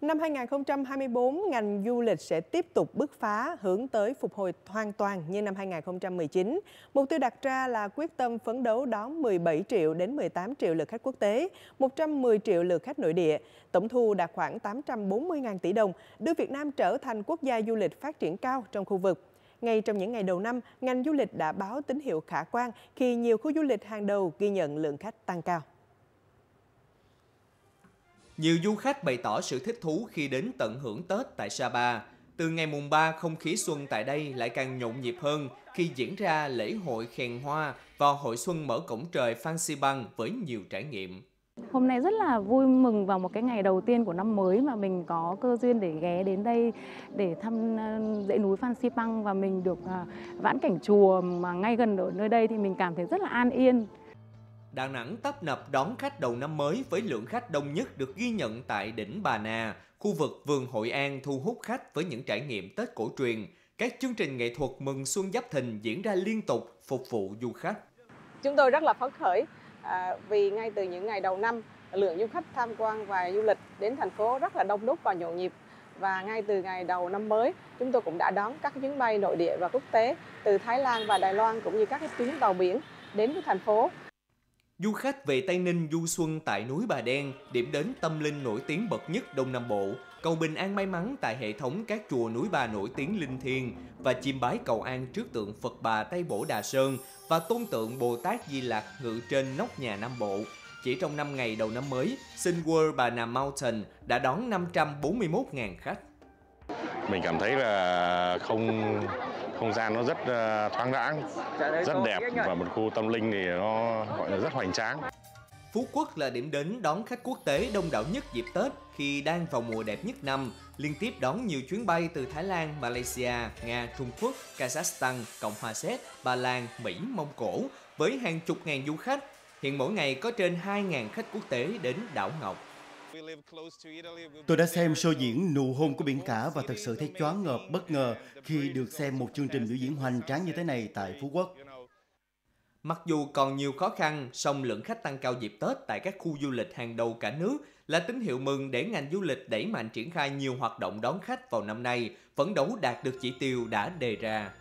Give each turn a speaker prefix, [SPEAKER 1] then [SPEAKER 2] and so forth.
[SPEAKER 1] Năm 2024, ngành du lịch sẽ tiếp tục bứt phá hướng tới phục hồi hoàn toàn như năm 2019. Mục tiêu đặt ra là quyết tâm phấn đấu đón 17 triệu đến 18 triệu lượt khách quốc tế, 110 triệu lượt khách nội địa. Tổng thu đạt khoảng 840.000 tỷ đồng, đưa Việt Nam trở thành quốc gia du lịch phát triển cao trong khu vực. Ngay trong những ngày đầu năm, ngành du lịch đã báo tín hiệu khả quan khi nhiều khu du lịch hàng đầu ghi nhận lượng khách tăng cao.
[SPEAKER 2] Nhiều du khách bày tỏ sự thích thú khi đến tận hưởng Tết tại Sapa. Từ ngày mùng 3, không khí xuân tại đây lại càng nhộn nhịp hơn khi diễn ra lễ hội khen hoa và hội xuân mở cổng trời Phan Xi Băng với nhiều trải nghiệm.
[SPEAKER 3] Hôm nay rất là vui mừng vào một cái ngày đầu tiên của năm mới mà mình có cơ duyên để ghé đến đây để thăm ờ, dãy núi Phan Xipang và mình được ờ, vãn cảnh chùa mà ngay gần ở nơi đây thì mình cảm thấy rất là an yên.
[SPEAKER 2] Đà Nẵng tấp nập đón khách đầu năm mới với lượng khách đông nhất được ghi nhận tại đỉnh Bà Nà, khu vực vườn Hội An thu hút khách với những trải nghiệm Tết cổ truyền. Các chương trình nghệ thuật mừng xuân giáp thìn diễn ra liên tục phục vụ du khách.
[SPEAKER 4] Chúng tôi rất là phấn khởi à, vì ngay từ những ngày đầu năm lượng du khách tham quan và du lịch đến thành phố rất là đông đúc và nhộn nhịp và ngay từ ngày đầu năm mới chúng tôi cũng đã đón các chuyến bay nội địa và quốc tế từ Thái Lan và Đài Loan cũng như các chuyến tàu biển đến với thành phố
[SPEAKER 2] Du khách về Tây Ninh du xuân tại núi Bà Đen, điểm đến tâm linh nổi tiếng bậc nhất Đông Nam Bộ, cầu bình an may mắn tại hệ thống các chùa núi Bà nổi tiếng linh thiêng và chiêm bái cầu an trước tượng Phật Bà Tây Bổ Đà Sơn và tôn tượng Bồ Tát Di Lặc ngự trên nóc nhà Nam Bộ. Chỉ trong 5 ngày đầu năm mới, Sinh World Bà Nà Mountain đã đón 541.000 khách.
[SPEAKER 5] Mình cảm thấy là không không gian nó rất ờ, thoáng đãng, rất đẹp và một khu tâm linh thì nó gọi là rất hoành tráng.
[SPEAKER 2] Phú Quốc là điểm đến đón khách quốc tế đông đảo nhất dịp Tết khi đang vào mùa đẹp nhất năm, liên tiếp đón nhiều chuyến bay từ Thái Lan, Malaysia, Nga, Trung Quốc, Kazakhstan, Cộng hòa Séc, Ba Lan, Mỹ, Mông Cổ với hàng chục ngàn du khách. Hiện mỗi ngày có trên 2.000 khách quốc tế đến đảo Ngọc.
[SPEAKER 6] Tôi đã xem show diễn Nụ hôn của biển cả và thật sự thấy choáng ngợp bất ngờ khi được xem một chương trình biểu diễn hoành tráng như thế này tại Phú Quốc.
[SPEAKER 2] Mặc dù còn nhiều khó khăn, song lượng khách tăng cao dịp Tết tại các khu du lịch hàng đầu cả nước là tín hiệu mừng để ngành du lịch đẩy mạnh triển khai nhiều hoạt động đón khách vào năm nay, phấn đấu đạt được chỉ tiêu đã đề ra.